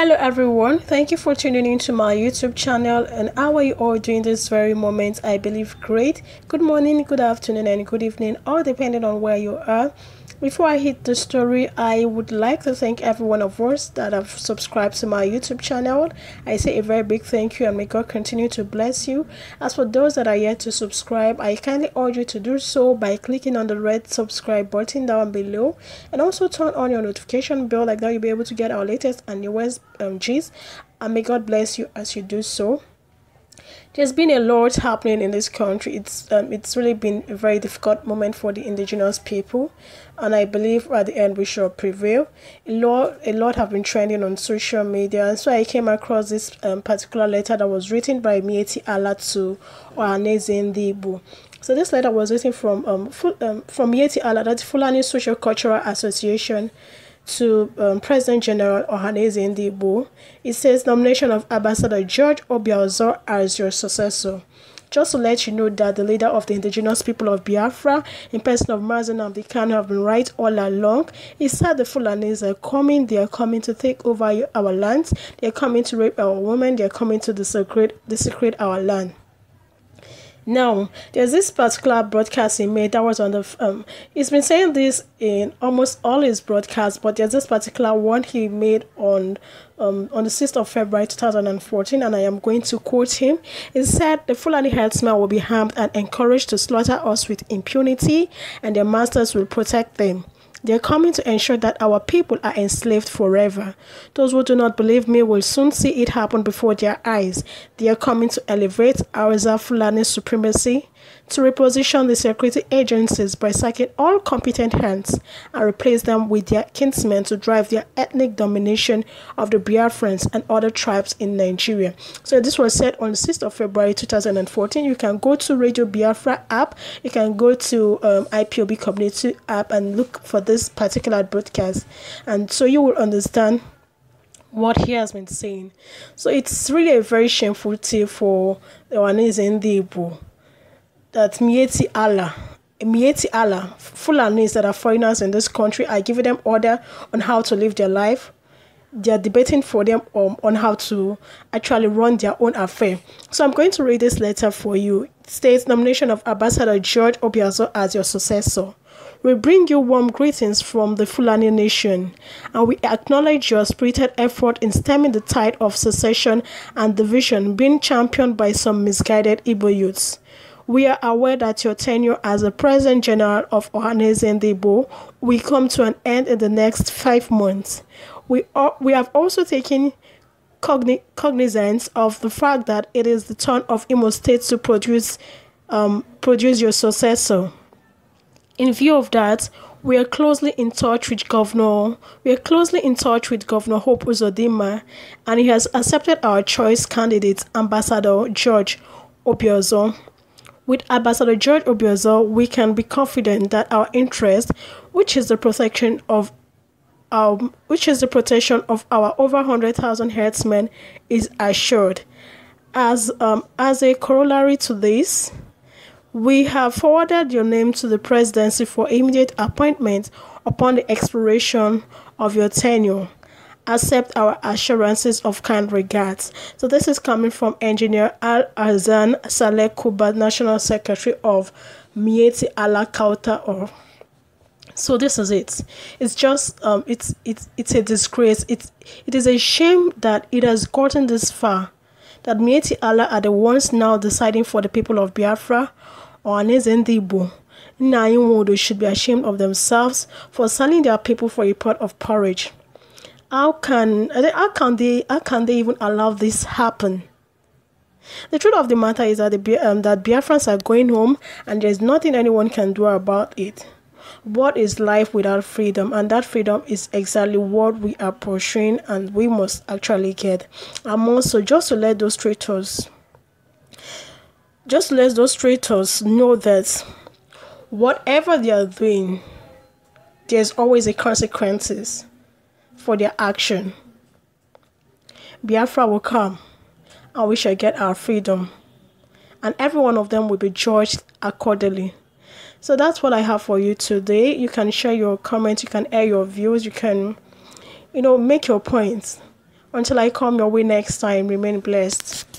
Hello everyone, thank you for tuning into my YouTube channel and how are you all doing this very moment? I believe great. Good morning, good afternoon and good evening, all depending on where you are. Before I hit the story, I would like to thank every one of us that have subscribed to my YouTube channel. I say a very big thank you and may God continue to bless you. As for those that are yet to subscribe, I kindly urge you to do so by clicking on the red subscribe button down below and also turn on your notification bell like that you'll be able to get our latest and newest um. And may God bless you as you do so there's been a lot happening in this country. It's um, it's really been a very difficult moment for the indigenous people, and I believe at the end we shall prevail. A lot a lot have been trending on social media, and so I came across this um, particular letter that was written by Miyetti Allah to Ohanaeze Ndigbo. So this letter was written from um, um from Miyetti Allah, that's Fulani Social Cultural Association to um, President General Ohanaeze Ndigbo, it says nomination of Ambassador George Obiozor as your successor. Just to let you know that the leader of the indigenous people of Biafra, in person of Mazi Nnamdi Kanu, have been right all along. He said the Fulanis are coming, they are coming to take over our lands, they are coming to rape our women, they are coming to desecrate, desecrate our land. Now, there's this particular broadcast he made that was on the. Um, he's been saying this in almost all his broadcasts, but there's this particular one he made on um, on the 6th of February 2014, and I am going to quote him. He said, The Fulani herdsmen will be harmed and encouraged to slaughter us with impunity, and their masters will protect them. They are coming to ensure that our people are enslaved forever. Those who do not believe me will soon see it happen before their eyes. They are coming to elevate our Fulani supremacy to reposition the security agencies by sacking all competent hands and replace them with their kinsmen to drive their ethnic domination of the Biafrans and other tribes in Nigeria. So this was said on the 6th of February 2014. You can go to Radio Biafra app, you can go to um, IPOB community app and look for this particular broadcast and so you will understand what he has been saying. So it's really a very shameful thing for the Ohanaeze Ndigbo that Miyetti Allah, Miyetti Allah, Fulanis that are foreigners in this country are giving them order on how to live their life. They are debating for them um, on how to actually run their own affair. So I'm going to read this letter for you. It states nomination of Ambassador George Obiozor as your successor. We bring you warm greetings from the Fulani nation, and we acknowledge your spirited effort in stemming the tide of secession and division being championed by some misguided Igbo youths. We are aware that your tenure as the President General of Ndigbo will come to an end in the next five months. We, are, we have also taken cogni- cognizance of the fact that it is the turn of Imo State to produce, um, produce your successor. In view of that, we are closely in touch with Governor. We are closely in touch with Governor Hope Uzodimma, and he has accepted our choice candidate, Ambassador George Obiozor. With Ambassador George Obiozor, we can be confident that our interest, which is the protection of um, which is the protection of our over 100,000 herdsmen, is assured. As, um, as a corollary to this, we have forwarded your name to the presidency for immediate appointment upon the expiration of your tenure accept our assurances of kind regards. So this is coming from engineer Al Azan Saleh Kuba, National Secretary of Miyetti Allah Kauta or so this is it. It's just um it's it's it's a disgrace. It's it is a shame that it has gotten this far. That Miyetti Allah are the ones now deciding for the people of Biafra or Ohanaeze Ndigbo. Nnia Nwodo should be ashamed of themselves for selling their people for a pot of porridge how can how can they how can they even allow this happen? The truth of the matter is that the um, that Biafrans are going home, and there's nothing anyone can do about it. What is life without freedom? And that freedom is exactly what we are pursuing, and we must actually get. And also, just to let those traitors, just let those traitors know that whatever they are doing, there's always a consequences for their action. Biafra will come and we shall get our freedom, and every one of them will be judged accordingly. So that's what I have for you today. You can share your comments, you can air your views, you can, you know, make your points. Until I come your way next time, remain blessed.